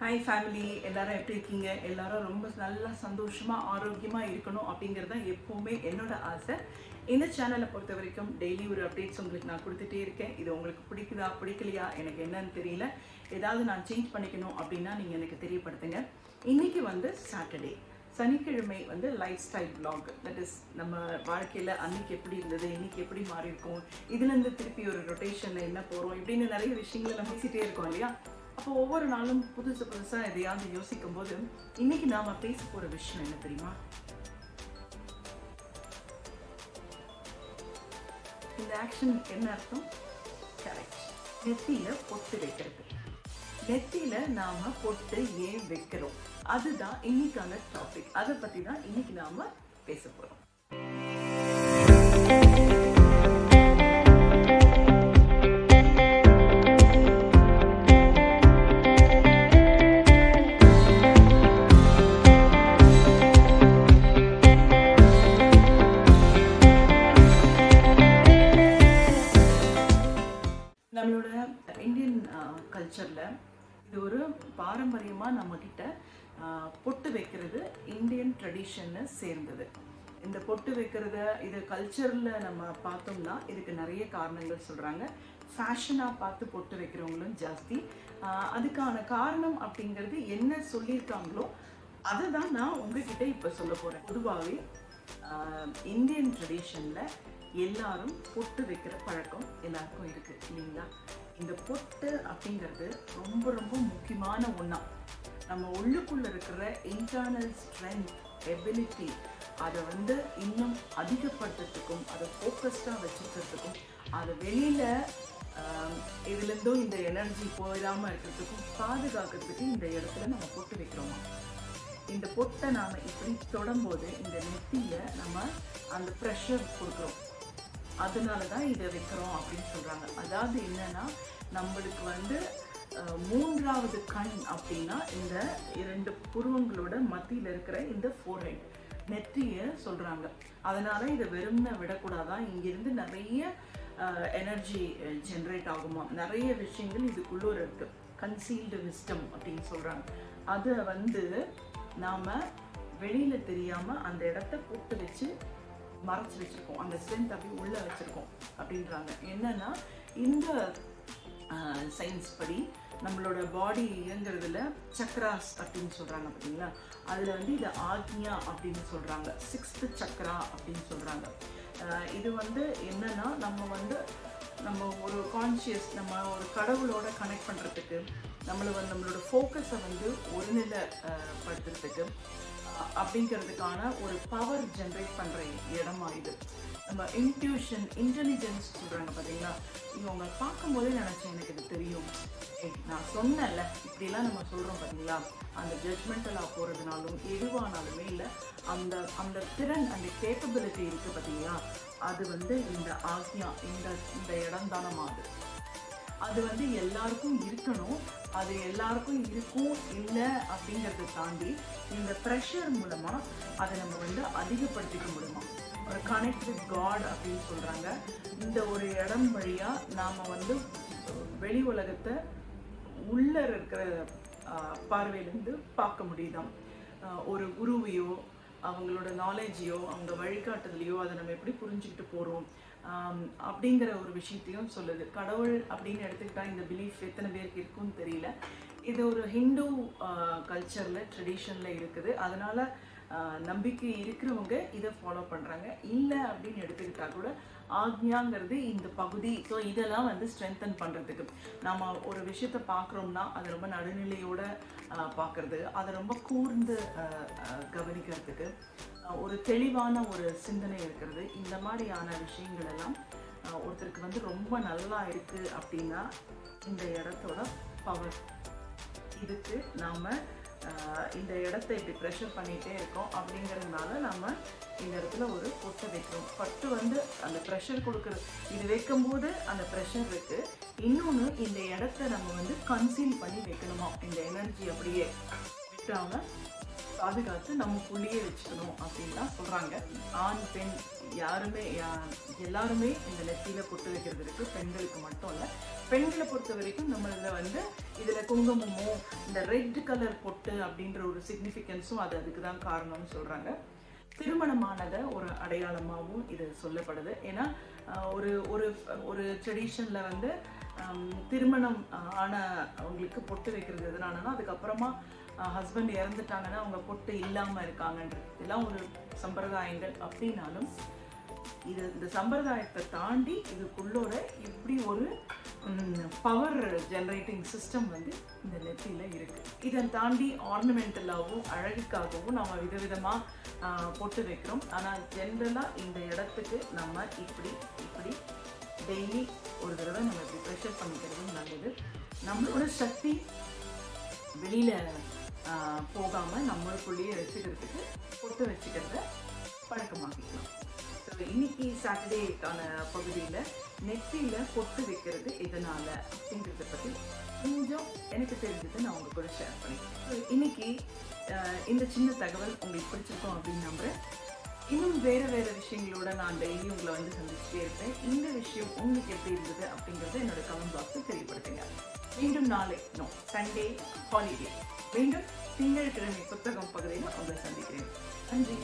Hi family எல்லாரும் எப்படி இருக்கீங்க? எல்லாரும் ரொம்ப நல்லா சந்தோஷமாக ஆரோக்கியமாக இருக்கணும் அப்படிங்கிறது தான் எப்போவுமே என்னோட ஆசை. இந்த சேனலை பொறுத்த வரைக்கும் டெய்லி ஒரு அப்டேட்ஸ் உங்களுக்கு நான் கொடுத்துட்டே இருக்கேன். இது உங்களுக்கு பிடிக்குதா பிடிக்கலையா எனக்கு என்னன்னு தெரியல. ஏதாவது நான் சேஞ்ச் பண்ணிக்கணும் அப்படின்னா நீங்கள் எனக்கு தெரியப்படுத்துங்க. இன்னைக்கு வந்து சாட்டர்டே சனிக்கிழமை வந்து life style blog that is நம்ம வாழ்க்கையில் அன்னைக்கு எப்படி இருந்தது இன்னைக்கு எப்படி மாறி இருக்கும் இதுலேருந்து திருப்பி ஒரு ரொட்டேஷனில் என்ன போகிறோம் இப்படின்னு நிறைய விஷயங்களை நம்ம பேசிகிட்டே இருக்கோம் இல்லையா? அப்போ ஒவ்வொரு நாளும் புதுசு புதுசாக எதையாவது யோசிக்கும் போது இன்னைக்கு நாம பேச போகிற விஷயம் என்ன தெரியுமா? இந்த ஆக்ஷன் என்ன அர்த்தம்? கரெக்ட் நெத்தியில பொட்டு வைக்கிறது. நெத்தியில நாம பொட்டு ஏன் வைக்கிறோம்? அதுதான் இன்னைக்கான டாபிக் அதை பத்தி தான் இன்னைக்கு நாம பேச போறோம். இந்தியன் கல்ச்சரில் இது ஒரு பாரம்பரியமாக நம்மக்கிட்ட பொட்டு வைக்கிறது இந்தியன் ட்ரெடிஷன்னு சேர்ந்தது. இந்த பொட்டு வைக்கிறத இது கல்ச்சரில் நம்ம பார்த்தோம்னா இதுக்கு நிறைய காரணங்கள் சொல்கிறாங்க ஃபேஷனாக பார்த்து பொட்டு வைக்கிறவங்களும் ஜாஸ்தி. ஆஹ் அதுக்கான காரணம் அப்படிங்கிறது என்ன சொல்லியிருக்காங்களோ அதை தான் நான் உங்ககிட்ட இப்போ சொல்ல போகிறேன் பொதுவாகவே இந்தியன் ட்ரெடிஷனில் எல்லாரும் பொட்டு வைக்கிற பழக்கம் எல்லாருக்கும் இருக்கு இல்லைங்களா? இந்த பொட்டு அப்படிங்கிறது ரொம்ப ரொம்ப முக்கியமான ஒன்றா நம்ம உள்ளுக்குள்ளே இருக்கிற இன்டர்னல் ஸ்ட்ரென்த் எபிலிட்டி அதை வந்து இன்னும் அதிகப்படுத்துறதுக்கும் அதை ஃபோக்கஸ்டாக வச்சுக்கிறதுக்கும் அதை வெளியில் இதுலேருந்தும் இந்த எனர்ஜி போயிடாமல் இருக்கிறதுக்கும் பாதுகாக்கிறதுக்கு இந்த இடத்துல நம்ம பொட்டு வைக்கிறோமா? இந்த பொட்டை நாம் இப்படி தொடும்போது இந்த நெத்தியில் நம்ம அந்த ப்ரெஷர் கொடுக்குறோம். அதனால தான் இதை வைக்கிறோம் அப்படின்னு சொல்கிறாங்க அதாவது என்னென்னா நம்மளுக்கு வந்து மூன்றாவது கண் அப்படின்னா இந்த இரண்டு புருவங்களோட மத்தியில் இருக்கிற இந்த ஃபோர்ஹெட் நெற்றியை சொல்கிறாங்க அதனால் இதை வெறும்ன விடக்கூடாதான் இங்கேருந்து நிறைய எனர்ஜி ஜென்ரேட் ஆகுமா? நிறைய விஷயங்கள் இதுக்குள்ளூர் இருக்குது கன்சீல்டு விஸ்டம் அப்படின்னு சொல்கிறாங்க அதை வந்து நாம் வெளியில் தெரியாமல் அந்த இடத்த போட்டு வச்சு மறைச்சி வச்சுருக்கோம். அந்த ஸ்ட்ரென்த் அப்படியே உள்ளே வச்சுருக்கோம் அப்படின்றாங்க. என்னன்னா இந்த சயின்ஸ் படி நம்மளோட பாடி இயங்குறதுல சக்ராஸ் அப்படின்னு சொல்கிறாங்க பார்த்தீங்களா அதில் வந்து இது ஆக்ஞா அப்படின்னு சொல்கிறாங்க சிக்ஸ்த்து சக்ரா அப்படின்னு சொல்கிறாங்க இது வந்து என்னன்னா நம்ம வந்து நம்ம ஒரு கான்ஷியஸ் நம்ம ஒரு கடவுளோட கனெக்ட் பண்ணுறதுக்கு நம்மளை வந்து நம்மளோட ஃபோக்கஸை வந்து ஒருநிலைப்படுத்துறதுக்கு அஹ் அப்படிங்கிறதுக்கான ஒரு பவர் ஜென்ரேட் பண்ணுற இடமா இது. நம்ம இன்ட்யூஷன் இன்டெலிஜென்ஸ் சொல்கிறாங்க பார்த்தீங்களா இவங்க பார்க்கும்போதே நினச்சேன் எனக்கு இது தெரியும். ஏய், நான் சொன்னேன்ல இப்படிலாம் நம்ம சொல்கிறோம் பார்த்தீங்களா அந்த ஜட்மெண்டலாக போகிறதுனாலும் எதுவானாலுமே இல்லை அந்த அந்த திறன் அந்த கேப்பபிலிட்டி இருக்குது பார்த்தீங்களா அது வந்து இந்த ஆசியா இந்த இந்த இடம் தானமா அது வந்து எல்லாருக்கும் இருக்கணும். அது எல்லாருக்கும் இருக்கும் இல்லை அப்படிங்கிறத தாண்டி இந்த ப்ரெஷர் மூலமா அதை நம்ம வந்து அதிகப்படுத்திக்க முடியுமா? ஒரு கனெக்ட் வித் காட் அப்படின்னு சொல்றாங்க. இந்த ஒரு இடம் வழியா நாம வந்து வெளி உலகத்தை உள்ள இருக்கிற பார்வையிலேருந்து பார்க்க முடியுதாம் ஒரு குருவையோ அவங்களோட நாலேஜையோ அவங்க வழிகாட்டுதலையோ அதை நம்ம எப்படி புரிஞ்சுக்கிட்டு போகிறோம் அப்படிங்கிற ஒரு விஷயத்தையும் சொல்லுது. கடவுள் அப்படின்னு எடுத்துக்கிட்டா இந்த பிலீஃப் எத்தனை பேருக்கு இருக்குன்னு தெரியல. இது ஒரு ஹிந்து கல்ச்சரில் ட்ரெடிஷனில் இருக்குது. அதனால நம்பிக்கை இருக்கிறவங்க இதை ஃபாலோ பண்ணுறாங்க இல்லை அப்படின்னு எடுத்துக்கிட்டா கூட ஆக்ஞாங்கிறது இந்த பகுதி. ஸோ இதெல்லாம் வந்து ஸ்ட்ரென்தன் பண்ணுறதுக்கு நம்ம ஒரு விஷயத்த பார்க்குறோம்னா அதை ரொம்ப நடுநிலையோட பார்க்குறது. அதை ரொம்ப கூர்ந்து கவனிக்கிறதுக்கு ஒரு தெளிவான ஒரு சிந்தனை இருக்கிறது. இந்த மாதிரியான விஷயங்கள் எல்லாம் ஒருத்தருக்கு வந்து ரொம்ப நல்லா இருக்குது அப்படின்னா இந்த இடத்தோட பவர் இதுக்கு நாம் இந்த இடத்த இப்படி ப்ரெஷர் பண்ணிகிட்டே இருக்கோம் அப்படிங்கிறதுனால நம்ம இந்த இடத்துல ஒரு பொட்டை வைக்கிறோம். பட்டு வந்து அந்த ப்ரெஷர் கொடுக்குறது இது வைக்கும்போது அந்த ப்ரெஷர் இருக்குது இன்னொன்று இந்த இடத்த நம்ம வந்து கன்சீல் பண்ணி வைக்கணுமா? இந்த எனர்ஜி அப்படியே விட்டாமல் பாதுகாத்து நம்ம புள்ளியே வச்சுக்கணும் அப்படின்லாம் சொல்கிறாங்க ஆண் பெண் யாருமே யா- எல்லாருமே இந்த நெத்தியில் பொட்டு வைக்கிறதுக்கு பெண்களுக்கு மட்டும் இல்லை. பெண்களை பொறுத்த வரைக்கும் நம்மளில் வந்து இதில் குங்குமமோ இந்த ரெட் கலர் பொட்டு அப்படின்ற ஒரு சிக்னிஃபிகன்ஸும் அது அதுக்கு தான் காரணம்னு சொல்கிறாங்க திருமணமானதை ஒரு அடையாளமாகவும் இது சொல்லப்படுது. ஏன்னா ஒரு ஒரு ஒரு ட்ரெடிஷனில் வந்து திருமணம் ஆன அவங்களுக்கு பொட்டு வைக்கிறது எதனாலனா அதுக்கப்புறமா ஹஸ்பண்ட் இறந்துட்டாங்கன்னா அவங்க பொட்டு இல்லாமல் இருக்காங்கன்றது இதெல்லாம் ஒரு சம்பிரதாயங்கள் அப்படின்னாலும் இது இந்த சம்பிரதாயத்தை தாண்டி இதுக்குள்ளோட இப்படி ஒரு பவர் ஜென்ரேட்டிங் சிஸ்டம் வந்து இந்த நெத்தியில் இருக்குது இதை தாண்டி ஆர்னமெண்டலாகவும் அழகுக்காகவும் நம்ம விதவிதமாக பொட்டு போட்டு வைக்கிறோம். ஆனால் ஜென்ரலாக இந்த இடத்துக்கு நம்ம இப்படி இப்படி டெய்லி ஒரு தடவை நம்ம இப்படி ப்ரெஷர் பண்ணிக்கிறது நல்லது. நம்மளோட சக்தி வெளியில ஆஹ், போகாம நம்மளுக்குள்ளேயே வச்சுக்கிறதுக்கு பொட்டு வச்சுக்கிறத பழக்கமாக்கிக்கலாம். ஸோ இன்னைக்கு சாட்டர்டேக்கான பகுதியில் நெற்றியில் பொட்டு வைக்கிறது எதனால் அப்படிங்கிறத பற்றி கொஞ்சம் எனக்கு தெரிஞ்சதை நான் உங்கள் கூட ஷேர் பண்ணிக்கிறேன். ஸோ இன்னைக்கு ஆஹ், இந்த சின்ன தகவல் உங்களுக்கு பிடிச்சிருக்கோம் அப்படின்னு நம்புகிறேன் இன்னும் வேறு வேறு விஷயங்களோட நான் டெய்லி உங்களை வந்து சந்திச்சுட்டே இருப்பேன். இந்த விஷயம் உங்களுக்கு எப்படி இருந்தது அப்படிங்கிறத என்னோட கமெண்ட் பாக்ஸில் தெரியப்படுத்துங்க. மீண்டும் நாளை நோ சண்டே ஹாலிடே மீண்டும் திங்கட்கிழமை புத்தகம் பகுதியில் உங்களை சந்திக்கிறேன். நன்றி.